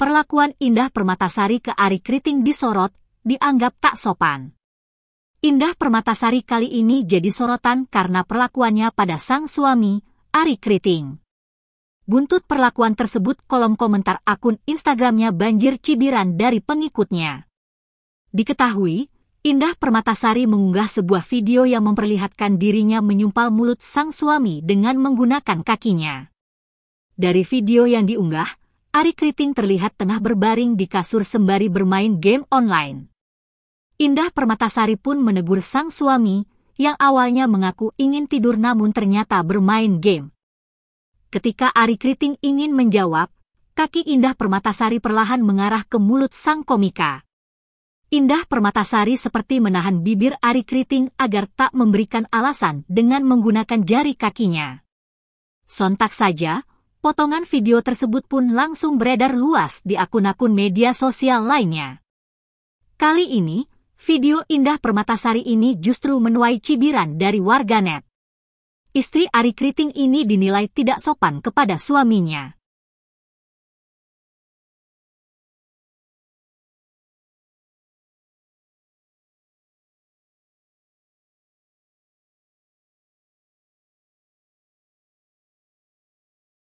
perlakuan Indah Permatasari ke Ari Kriting disorot, dianggap tak sopan. Indah Permatasari kali ini jadi sorotan karena perlakuannya pada sang suami, Ari Kriting. Buntut perlakuan tersebut kolom komentar akun Instagramnya banjir cibiran dari pengikutnya. Diketahui, Indah Permatasari mengunggah sebuah video yang memperlihatkan dirinya menyumpal mulut sang suami dengan menggunakan kakinya. Dari video yang diunggah, Ari Kriting terlihat tengah berbaring di kasur sembari bermain game online. Indah Permatasari pun menegur sang suami, yang awalnya mengaku ingin tidur namun ternyata bermain game. Ketika Ari Kriting ingin menjawab, kaki Indah Permatasari perlahan mengarah ke mulut sang komika. Indah Permatasari seperti menahan bibir Ari Kriting agar tak memberikan alasan dengan menggunakan jari kakinya. Sontak saja, Potongan video tersebut pun langsung beredar luas di akun-akun media sosial lainnya. Kali ini, video indah Permatasari ini justru menuai cibiran dari warganet. Istri Ari Kriting ini dinilai tidak sopan kepada suaminya.